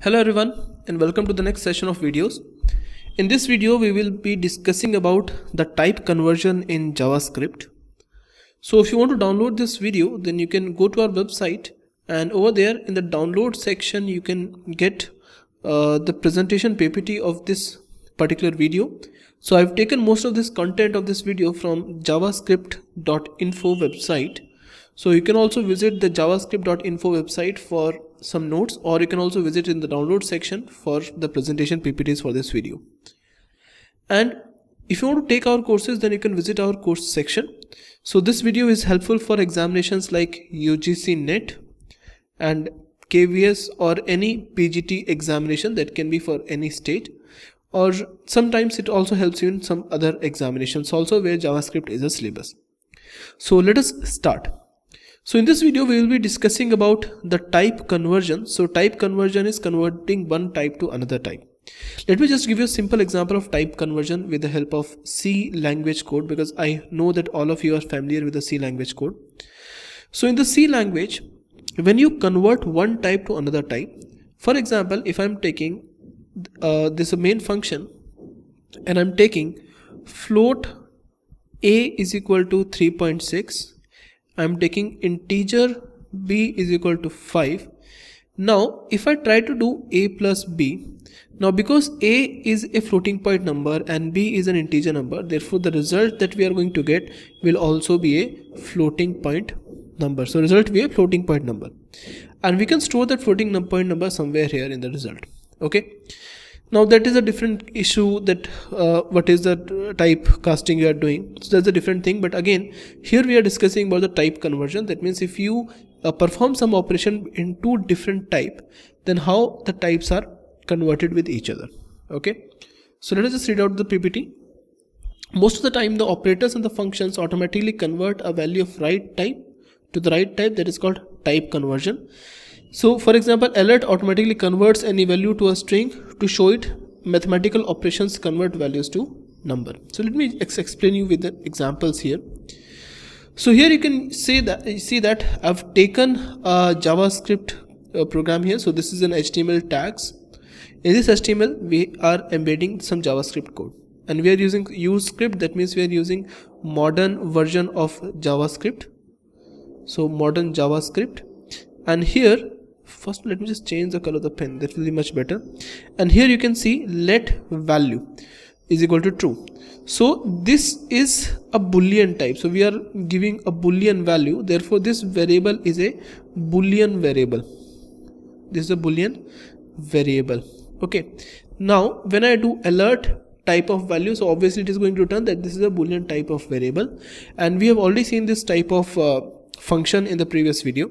Hello everyone and welcome to the next session of videos. In this video we will be discussing about the type conversion in JavaScript. So if you want to download this video then you can go to our website and over there in the download section you can get uh, the presentation PPT of this particular video. So I've taken most of this content of this video from javascript.info website. So you can also visit the javascript.info website for some notes or you can also visit in the download section for the presentation PPTs for this video. And if you want to take our courses then you can visit our course section. So this video is helpful for examinations like UGC NET and KVS or any PGT examination that can be for any state or sometimes it also helps you in some other examinations also where JavaScript is a syllabus. So let us start. So in this video we will be discussing about the type conversion. So type conversion is converting one type to another type. Let me just give you a simple example of type conversion with the help of C language code because I know that all of you are familiar with the C language code. So in the C language, when you convert one type to another type, for example, if I'm taking uh, this main function and I'm taking float a is equal to 3.6 I'm taking integer b is equal to 5 now if I try to do a plus b now because a is a floating point number and b is an integer number therefore the result that we are going to get will also be a floating point number. So result will be a floating point number. And we can store that floating point number somewhere here in the result. Okay now that is a different issue that uh, what is the type casting you are doing. So that's a different thing but again here we are discussing about the type conversion. That means if you uh, perform some operation in two different type then how the types are converted with each other. Okay? So let us just read out the ppt most of the time the operators and the functions automatically convert a value of right type to the right type. That is called type conversion so for example, alert automatically converts any value to a string to show it mathematical operations convert values to number. So let me ex explain you with the examples here. So here you can say that see that I've taken a JavaScript uh, program here. So this is an HTML tags. In this HTML, we are embedding some JavaScript code and we are using use strict. That means we are using modern version of JavaScript. So modern JavaScript and here first let me just change the color of the pen. That will be much better. And here you can see let value is equal to true. So this is a boolean type. So we are giving a boolean value. Therefore this variable is a boolean variable. This is a boolean variable. Okay. Now when i do alert type of value so obviously it is going to return that this is a boolean type of variable. And we have already seen this type of uh, function in the previous video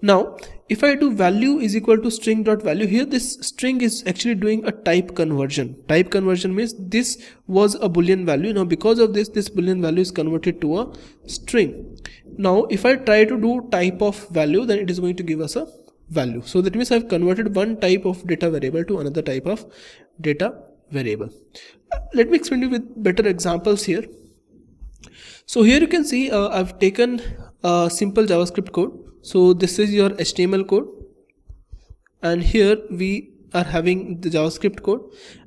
now, if I do value is equal to string dot value here, this string is actually doing a type conversion. Type conversion means this was a boolean value. Now, because of this, this boolean value is converted to a string. Now, if I try to do type of value, then it is going to give us a value. So that means I've converted one type of data variable to another type of data variable. Let me explain you with better examples here. So here you can see uh, I've taken a simple JavaScript code. So this is your HTML code. And here we are having the JavaScript code.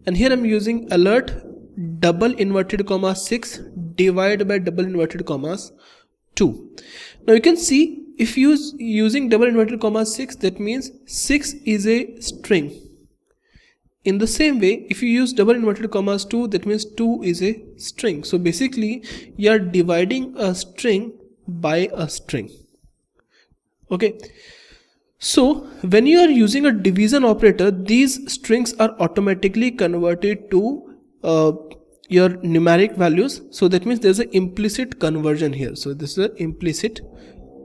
And here I'm using alert double inverted comma 6 divided by double inverted commas 2 now you can see if you using double inverted comma 6 that means 6 is a string in the same way if you use double inverted commas 2 that means 2 is a string. So basically you are dividing a string by a string. Okay. So when you are using a division operator these strings are automatically converted to uh, your numeric values. So that means there's an implicit conversion here. So this is an implicit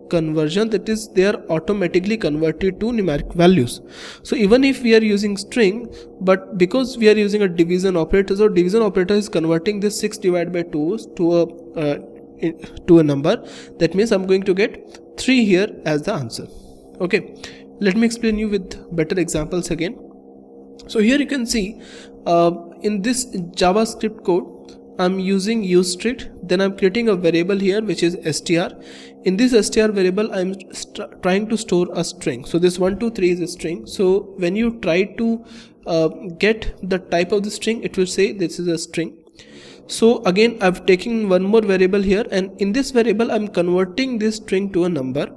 conversion that is they are automatically converted to numeric values. So even if we are using string but because we are using a division operator so division operator is converting this 6 divided by 2 to a uh, to a number that means i'm going to get 3 here as the answer. Okay. Let me explain you with better examples again. So here you can see uh, in this javascript code i'm using use strict then I'm creating a variable here which is str. In this str variable I'm trying to store a string. So this 123 is a string. So when you try to uh, get the type of the string it will say this is a string. So again I've taken one more variable here and in this variable I'm converting this string to a number.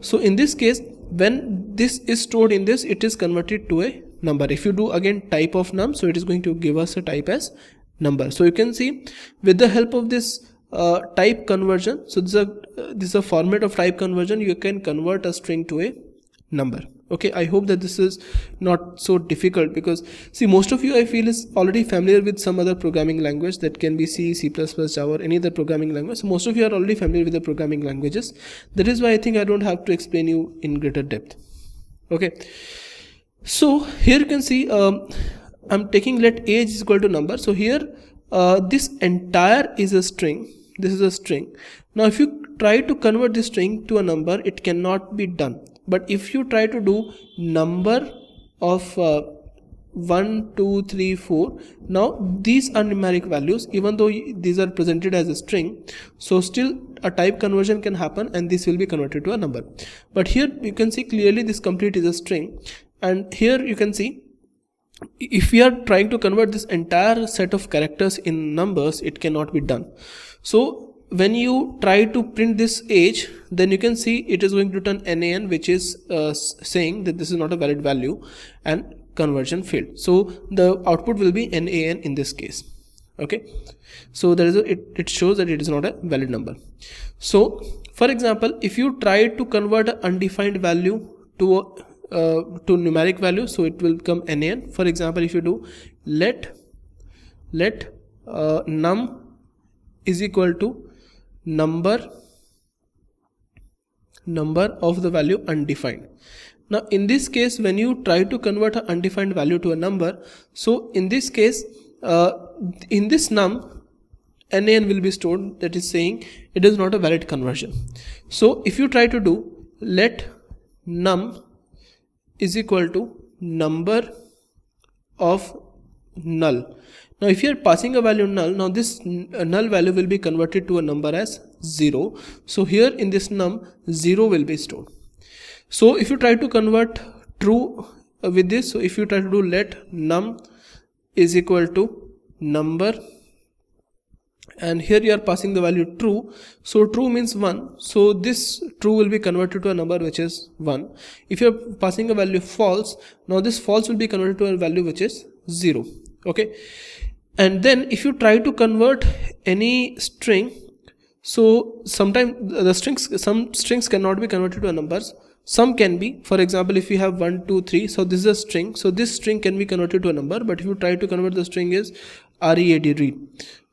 So in this case when this is stored in this it is converted to a number. If you do again type of num so it is going to give us a type as number. So you can see with the help of this type conversion. So this is a this is a format of type conversion. You can convert a string to a number. Okay? I hope that this is not so difficult because see most of you i feel is already familiar with some other programming language that can be c c++ java or any other programming language. So most of you are already familiar with the programming languages. That is why i think i don't have to explain you in greater depth. Okay? So here you can see um, i'm taking let age is equal to number. So here uh, this entire is a string this is a string. Now if you try to convert this string to a number it cannot be done. But if you try to do number of uh, 1 2 3 4 now these are numeric values. Even though these are presented as a string so still a type conversion can happen and this will be converted to a number. But here you can see clearly this complete is a string. And here you can see if we are trying to convert this entire set of characters in numbers it cannot be done so when you try to print this age then you can see it is going to turn nan which is uh, saying that this is not a valid value and conversion failed. So the output will be nan in this case. Okay? So there is a, it, it shows that it is not a valid number. So for example if you try to convert an undefined value to uh, to numeric value so it will become nan for example if you do let let uh, num is equal to number number of the value undefined. Now in this case when you try to convert an undefined value to a number so in this case uh, in this num nan will be stored that is saying it is not a valid conversion. So if you try to do let num is equal to number of null now if you are passing a value null, now this null value will be converted to a number as 0. So here in this num 0 will be stored. So if you try to convert true uh, with this, so if you try to do let num is equal to number and here you are passing the value true. So true means 1 so this true will be converted to a number which is 1 if you are passing a value false now this false will be converted to a value which is 0 okay and then if you try to convert any string so sometimes the strings some strings cannot be converted to numbers. Some can be. For example if you have 1 2 3 so this is a string. So this string can be converted to a number but if you try to convert the string is read read.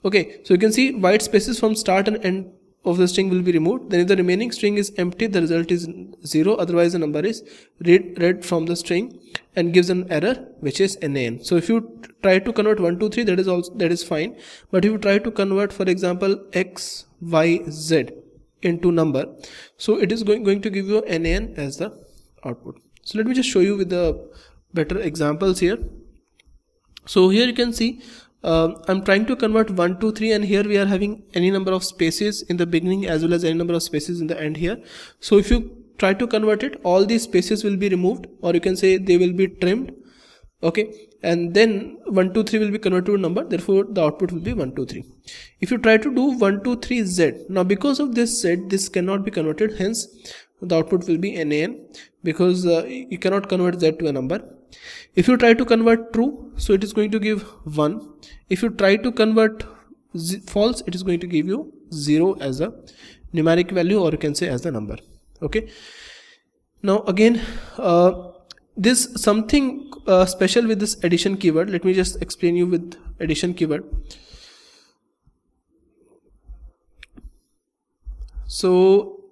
Okay so you can see white spaces from start and end of the string will be removed. Then if the remaining string is empty the result is 0 otherwise the number is read read from the string and gives an error which is nan so if you try to convert 1 2 3 that is also that is fine. But if you try to convert for example x y z into number so it is going, going to give you nan as the output. So let me just show you with the better examples here. So here you can see uh, I'm trying to convert 1 2 3 and here we are having any number of spaces in the beginning as well as any number of spaces in the end here. So if you try to convert it all these spaces will be removed or you can say they will be trimmed okay? And then 1 2 3 will be converted to a number therefore the output will be 1 2 3 if you try to do 1 2 3 z now because of this z this cannot be converted hence the output will be nan because uh, you cannot convert z to a number if you try to convert true so it is going to give 1 if you try to convert false it is going to give you 0 as a numeric value or you can say as the number. Okay? Now again uh, this something uh, special with this addition keyword. Let me just explain you with addition keyword. So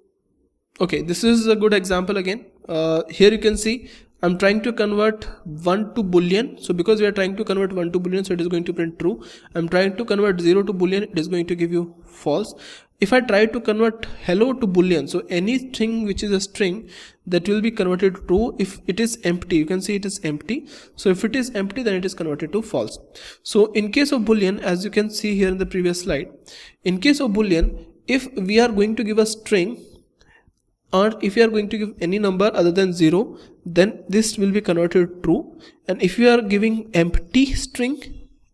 okay this is a good example again. Uh, here you can see I'm trying to convert 1 to boolean so because we are trying to convert 1 to boolean so it is going to print true. I'm trying to convert 0 to boolean it is going to give you false. If I try to convert hello to boolean so any string which is a string that will be converted to true if it is empty you can see it is empty. So if it is empty then it is converted to false. So in case of boolean as you can see here in the previous slide in case of boolean if we are going to give a string or if you are going to give any number other than 0 then this will be converted to true. And if you are giving empty string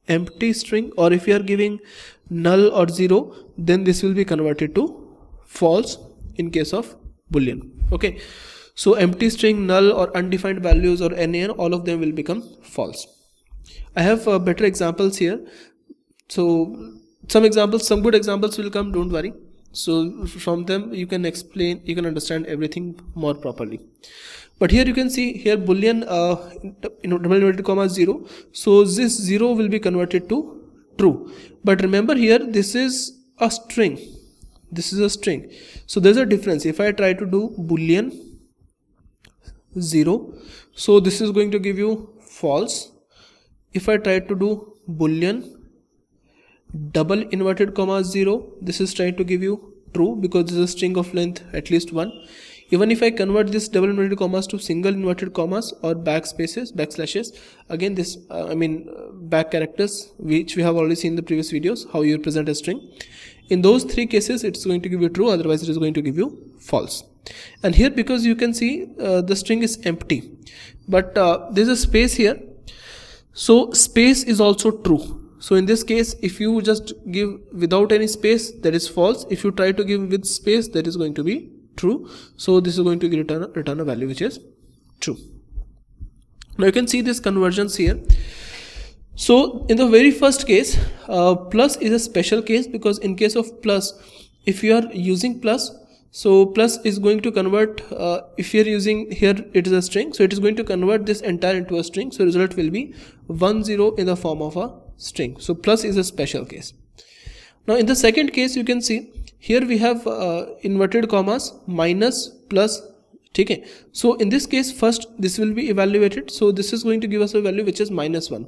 empty string or if you are giving null or 0 then this will be converted to false in case of boolean. Okay. So empty string null or undefined values or nan all of them will become false. I have uh, better examples here. So some examples some good examples will come don't worry so from them you can explain you can understand everything more properly. But here you can see here boolean uh, you know double comma 0 so this 0 will be converted to true. But remember here this is a string. This is a string. So there's a difference. If i try to do boolean 0 so this is going to give you false. If i try to do boolean double inverted comma 0 this is trying to give you true because this is a string of length at least 1 even if I convert this double inverted commas to single inverted commas or backspaces backslashes again this uh, I mean uh, back characters which we have already seen in the previous videos how you present a string. In those three cases it's going to give you true otherwise it is going to give you false. And here because you can see uh, the string is empty. But uh, there's a space here. So space is also true so in this case if you just give without any space that is false. If you try to give with space that is going to be true. So this is going to return return a value which is true. Now you can see this conversions here. So in the very first case uh, plus is a special case because in case of plus if you are using plus so plus is going to convert uh, if you're using here it is a string. So it is going to convert this entire into a string. So result will be 1 0 in the form of a string. So plus is a special case. Now in the second case you can see here we have uh, inverted commas minus plus okay. So in this case first this will be evaluated. So this is going to give us a value which is minus 1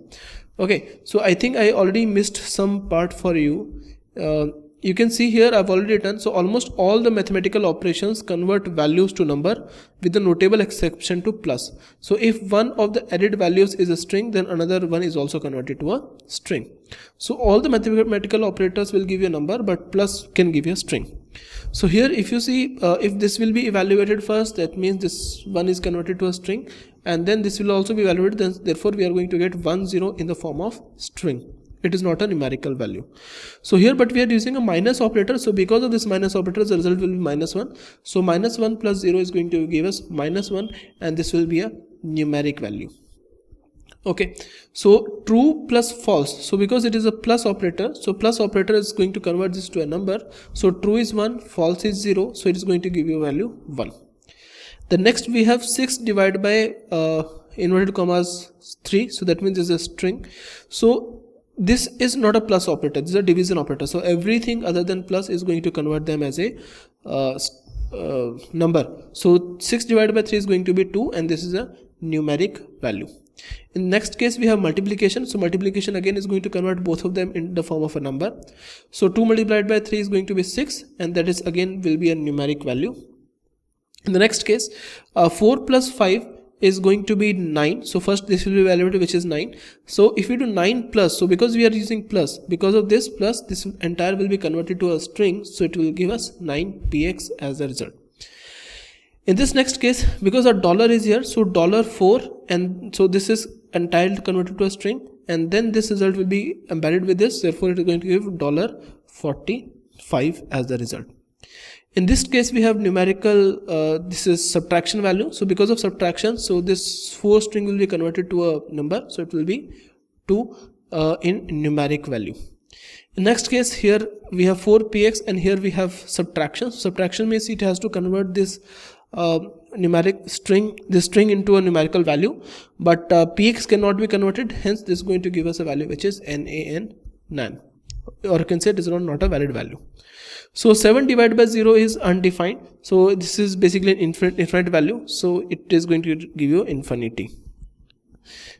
okay. So i think i already missed some part for you. Uh, you can see here I've already done so almost all the mathematical operations convert values to number with the notable exception to plus. So if one of the added values is a string then another one is also converted to a string. So all the mathematical operators will give you a number but plus can give you a string. So here if you see uh, if this will be evaluated first that means this one is converted to a string and then this will also be evaluated then therefore we are going to get one zero in the form of string it is not a numerical value. So here but we are using a minus operator. So because of this minus operator the result will be minus 1 so minus 1 plus 0 is going to give us minus 1 and this will be a numeric value. Okay. So true plus false. So because it is a plus operator so plus operator is going to convert this to a number. So true is 1 false is 0 so it is going to give you value 1 the next we have 6 divided by uh, inverted commas 3 so that means it's a string. So this is not a plus operator this is a division operator. So everything other than plus is going to convert them as a uh, uh, number. So 6 divided by 3 is going to be 2 and this is a numeric value. In next case we have multiplication. So multiplication again is going to convert both of them in the form of a number. So 2 multiplied by 3 is going to be 6 and that is again will be a numeric value. In the next case uh, 4 plus 5 is going to be 9 so first this will be evaluated which is 9 so if we do 9 plus so because we are using plus because of this plus this entire will be converted to a string. So it will give us 9 px as a result. In this next case because our dollar is here so dollar 4 and so this is entirely converted to a string and then this result will be embedded with this. Therefore it is going to give dollar 45 as the result in this case we have numerical uh, this is subtraction value. So because of subtraction so this 4 string will be converted to a number. So it will be 2 uh, in numeric value. In next case here we have 4 px and here we have subtraction. So subtraction means it has to convert this uh, numeric string this string into a numerical value. But uh, px cannot be converted. Hence this is going to give us a value which is nan nan or you can say it is not a valid value. So 7 divided by 0 is undefined. So this is basically an infinite, infinite value. So it is going to give you infinity.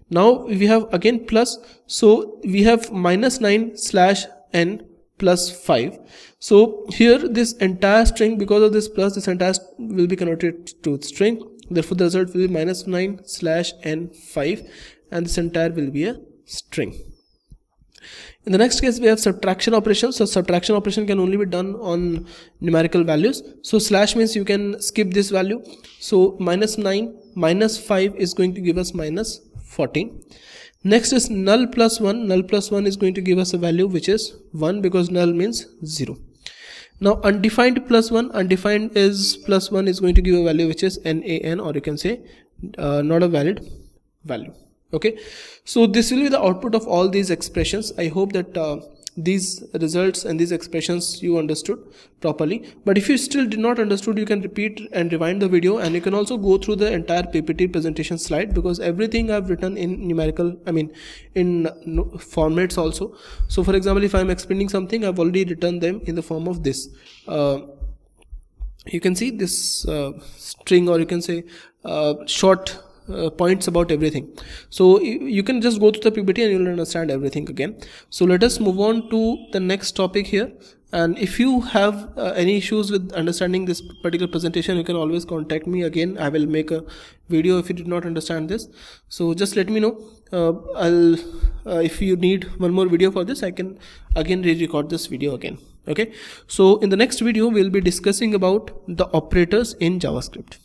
Now we have again plus so we have minus 9 slash n plus 5 so here this entire string because of this plus this entire will be converted to string. Therefore the result will be minus 9 slash n 5 and this entire will be a string in the next case we have subtraction operation. So subtraction operation can only be done on numerical values. So slash means you can skip this value. So minus 9 minus 5 is going to give us minus 14 next is null plus 1 null plus 1 is going to give us a value which is 1 because null means 0 now undefined plus 1 undefined is plus 1 is going to give a value which is nan or you can say uh, not a valid value okay? So this will be the output of all these expressions. I hope that uh, these results and these expressions you understood properly. But if you still did not understood you can repeat and rewind the video and you can also go through the entire ppt presentation slide because everything i've written in numerical i mean in formats also. So for example if i'm explaining something i've already written them in the form of this. Uh, you can see this uh, string or you can say uh, short uh, points about everything. So you can just go to the ppt and you'll understand everything again. So let us move on to the next topic here. And if you have uh, any issues with understanding this particular presentation you can always contact me again. I will make a video if you did not understand this. So just let me know. Uh, i'll uh, if you need one more video for this i can again re-record this video again. Okay? So in the next video we'll be discussing about the operators in javascript